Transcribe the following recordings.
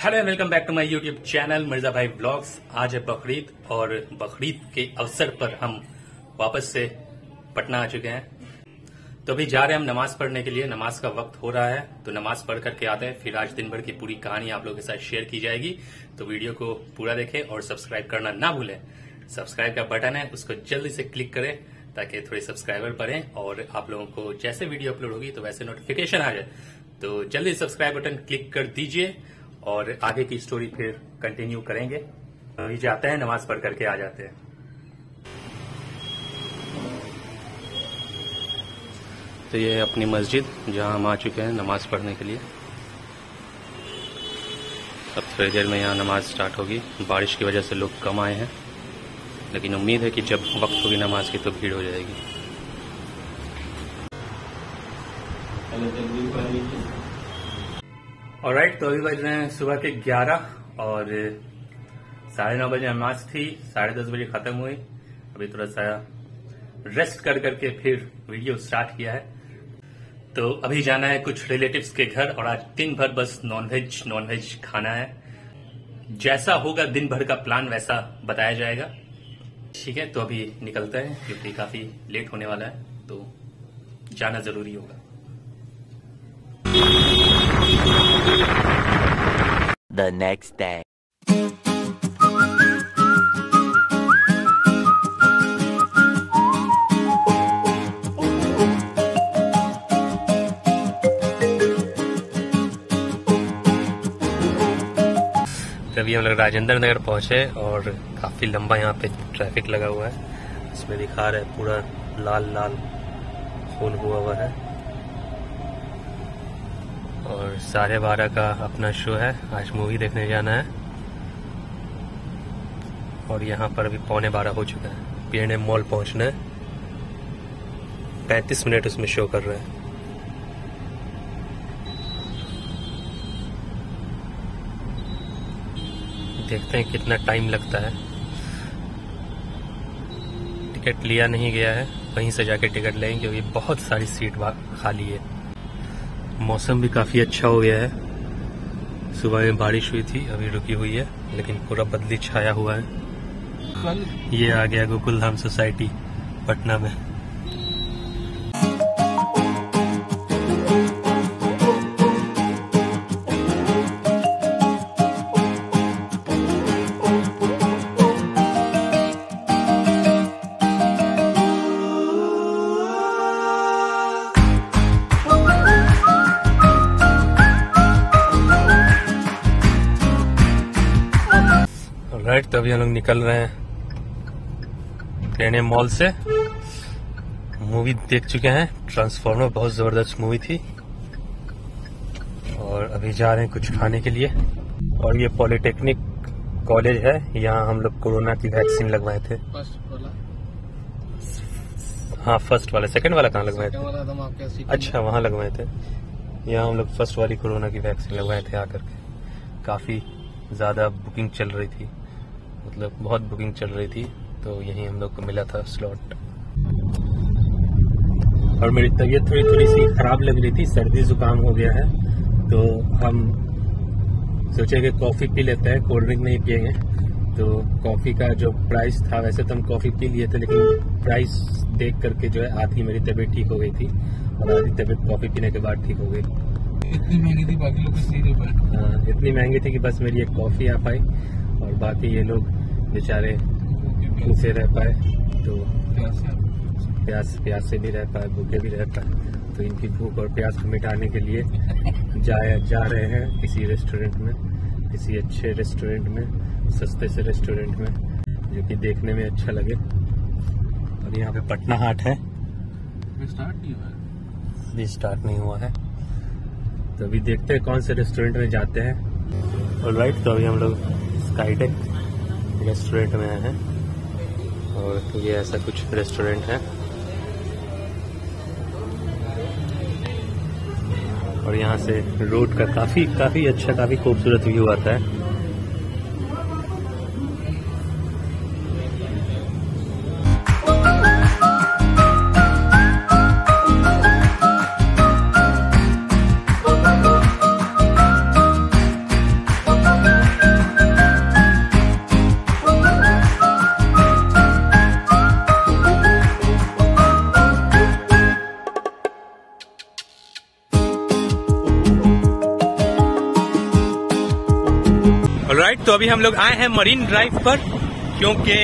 Hello and welcome back to my YouTube channel Mirza Bhai blogs आज है बकरीद और बकरीद के अवसर पर हम वापस से पटना आ चुके हैं। तो अभी जा रहे हैं हम नमाज़ पढ़ने के लिए। नमाज़ का वक्त हो रहा है तो नमाज़ पढ़ करके आते हैं। फिर आज दिन भर की पूरी कहानी आप लोगों के साथ शेयर की जाएगी। तो वीडियो को पूरा देखें और सब्सक्राइब करना ना भूलें। सब्सक्राइब का बटन है, उसको जल्दी से क्लिक करें ताकि थोड़े सब्सक्राइबर बढ़ें और आप लोगों को जैसे वीडियो अपलोड होगी तो वैसे नोटिफिकेशन आ जाए। तो जल्दी सब्सक्राइब बटन क्लिक कर दीजिए। और आगे की स्टोरी फिर कंटिन्यू करेंगे। अभी जाते हैं नमाज़ पढ़ करके आ जाते हैं। तो ये है अपनी मस्जिद जहाँ हम आ चुके हैं नमाज़ पढ़ने के लिए। अब थोड़ी देर में यहाँ नमाज़ स्टार्ट होगी। बारिश की वजह से लोग कम आए हैं। लेकिन उम्मीद है कि जब वक्त होगी नमाज़ की तो भीड़ हो जाएगी। और राइट तो अभी बज रहे हैं सुबह के 11 और साढ़े नौ बजे नमाज़ थी, साढ़े दस बजे खत्म हुई। अभी थोड़ा सा रेस्ट कर करके फिर वीडियो स्टार्ट किया है। तो अभी जाना है कुछ रिलेटिव्स के घर और आज दिन भर बस नॉनवेज नॉनवेज खाना है। जैसा होगा दिन भर का प्लान वैसा बताया जाएगा। ठीक है तो अभी निकलते हैं, क्योंकि काफ़ी लेट होने वाला है तो जाना ज़रूरी होगा। The next day. अभी हम लोग राजेंद्र नगर पहुँचे और काफ़ी लंबा यहाँ पे ट्रैफ़िक लगा हुआ है, इसमें दिखा रहा है पूरा लाल लाल खून हुआ हुआ है और साढ़े बारह का अपना शो है। आज मूवी देखने जाना है। और यहाँ पर अभी पौने बारह हो चुका है। पीएनए मॉल पहुँचना है। पैंतीस मिनट उसमें शो कर रहे हैं। देखते हैं कितना टाइम लगता है। टिकट लिया नहीं गया है। वहीं से जाके टिकट लेंगे, क्योंकि बहुत सारी सीट खाली है। मौसम भी काफ़ी अच्छा हो गया है। सुबह में बारिश हुई थी अभी रुकी हुई है लेकिन पूरा बदली छाया हुआ है। ये आ गया गोकुल धाम सोसाइटी पटना में। अभी हम लोग निकल रहे हैं प्लेने मॉल से। मूवी देख चुके हैं। ट्रांसफॉर्मर बहुत ज़बरदस्त मूवी थी। और अभी जा रहे हैं कुछ खाने के लिए। और ये पॉलिटेक्निक कॉलेज है। यहाँ हम लोग कोरोना की वैक्सीन लगवाए थे। हाँ फ़र्स्ट वाला। सेकंड वाला कहाँ लगवाए थे? अच्छा वहाँ लगवाए थे। यहाँ हम लोग फ़र्स्ट वाली कोरोना की वैक्सीन लगवाए थे आकर के। काफ़ी ज़्यादा बुकिंग चल रही थी। मतलब बहुत बुकिंग चल रही थी तो यही हम लोग को मिला था स्लॉट और मेरी तबीयत थोड़ी थोड़ी सी खराब लग रही थी सर्दी जुकाम हो गया है तो हम सोचे कि कॉफ़ी पी लेते हैं कोल्ड ड्रिंक नहीं पियेंगे। तो कॉफ़ी का जो प्राइस था वैसे तो हम कॉफ़ी पी लिए थे लेकिन प्राइस देख करके जो है आधी मेरी तबीयत ठीक हो गई थी और आधी तबीयत कॉफ़ी पीने के बाद ठीक हो गई। इतनी महँगी थी बाकी लोग पर हाँ, इतनी महँगी थी कि बस मेरी एक कॉफ़ी आ पाई। और बाकी ये लोग बेचारे भूखे रह पाए तो प्यास प्यास से भी रह पाए भूखे भी रह पाए। तो इनकी भूख और प्यास को मिटाने के लिए जाया जा रहे हैं किसी रेस्टोरेंट में किसी अच्छे रेस्टोरेंट में सस्ते से रेस्टोरेंट में जो कि देखने में अच्छा लगे। और यहाँ पे पटना हाट है। स्टार्ट नहीं हुआ है। अभी स्टार्ट नहीं हुआ है। तो अभी देखते हैं कौन से रेस्टोरेंट में जाते हैं। और राइट तो अभी हम लोग स्काईटेक रेस्टोरेंट में हैं। और ये ऐसा कुछ रेस्टोरेंट है। और यहाँ से रोड का काफ़ी काफ़ी अच्छा काफ़ी खूबसूरत व्यू आता है। तो अभी हम लोग आए हैं मरीन ड्राइव पर क्योंकि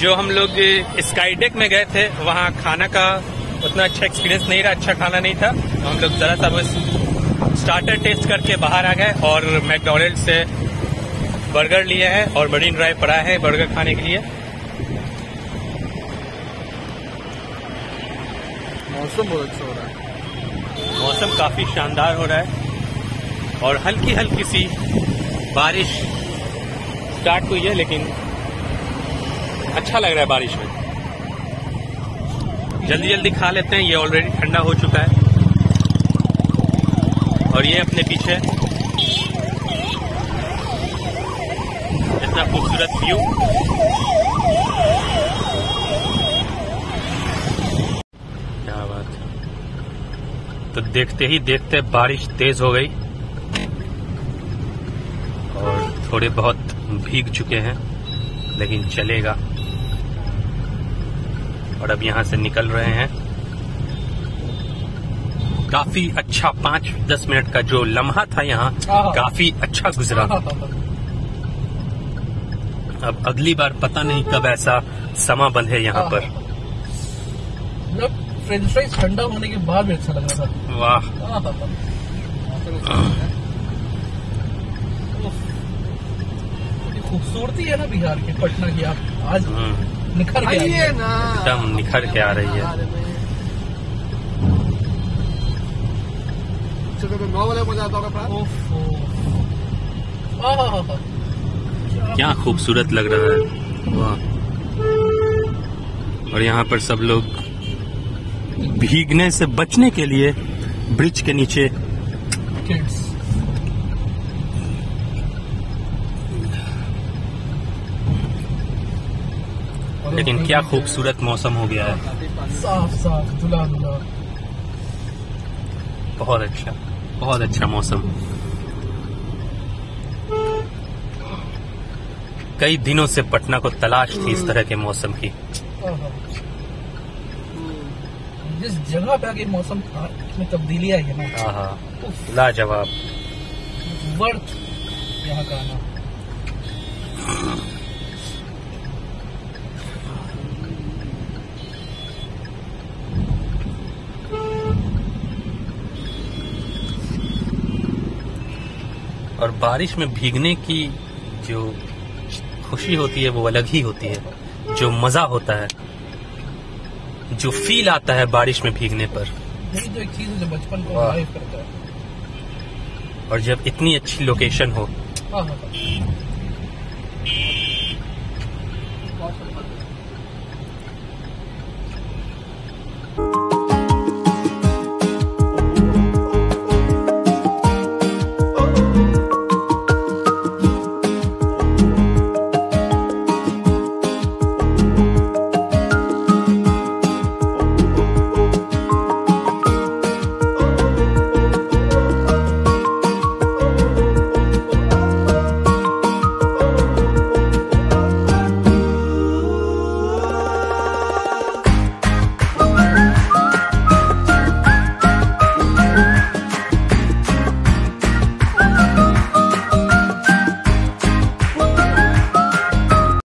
जो हम लोग स्काई डेक में गए थे वहाँ खाना का उतना अच्छा एक्सपीरियंस नहीं रहा अच्छा खाना नहीं था। तो हम लोग जरा सा बस स्टार्टर टेस्ट करके बाहर आ गए और मैकडोनल्ड से बर्गर लिए हैं और मरीन ड्राइव पर आए हैं बर्गर खाने के लिए। मौसम बहुत अच्छा हो रहा है। मौसम काफ़ी शानदार हो रहा है और हल्की हल्की सी बारिश स्टार्ट हुई है, लेकिन अच्छा लग रहा है बारिश में। जल्दी जल्दी खा लेते हैं, ये ऑलरेडी ठंडा हो चुका है। और ये अपने पीछे। इतना खूबसूरत व्यू क्या बात। है तो देखते ही देखते बारिश तेज हो गई। थोड़े बहुत भीग चुके हैं लेकिन चलेगा। और अब यहाँ से निकल रहे हैं। काफ़ी अच्छा पाँच दस मिनट का जो लम्हा था यहाँ काफ़ी अच्छा गुजरा। अब अगली बार पता नहीं कब ऐसा समा बंधे यहाँ पर। फ्रेंच फ्राइज ठंडा होने के बाद अच्छा लग रहा था। वाह उफ। ये खूबसूरती है ना बिहार की पटना की आप आज हम्म, निखर के आई है ना। एकदम निखर के आ रही है। तो क्या खूबसूरत लग रहा है। वाह। और यहाँ पर सब लोग भीगने से बचने के लिए ब्रिज के नीचे लेकिन क्या खूबसूरत मौसम हो गया है। साफ़ साफ़ धुला धुला बहुत अच्छा बहुत अच्छा मौसम। कई दिनों से पटना को तलाश थी इस तरह के मौसम की। जिस जगह पे आगे मौसम था में तब्दीली आई है ना। आहा लाजवाब। वर्थ यहाँ का आना। और बारिश में भीगने की जो खुशी होती है वो अलग ही होती है। जो मज़ा होता है जो फील आता है बारिश में भीगने पर। तो एक चीज़ जो बचपन को करता है। और जब इतनी अच्छी लोकेशन हो आहा।